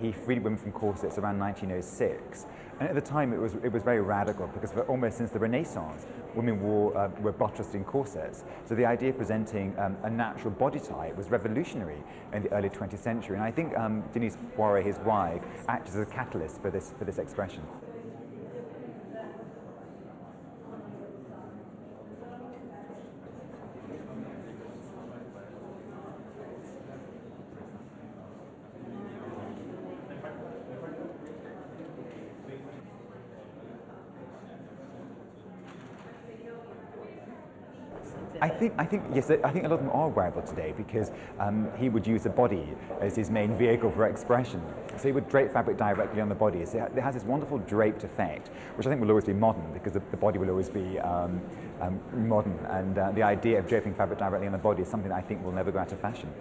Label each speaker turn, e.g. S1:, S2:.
S1: he freed women from corsets around 1906. And at the time, it was, it was very radical because for almost since the Renaissance, women wore, uh, were buttressed in corsets. So the idea of presenting um, a natural body type was revolutionary in the early 20th century. And I think um, Denise Poiret, his wife, acted as a catalyst for this, for this expression. I think, I think, yes, I think a lot of them are wearable today because um, he would use the body as his main vehicle for expression. So he would drape fabric directly on the body. So it has this wonderful draped effect, which I think will always be modern because the, the body will always be um, um, modern. And uh, the idea of draping fabric directly on the body is something that I think will never go out of fashion.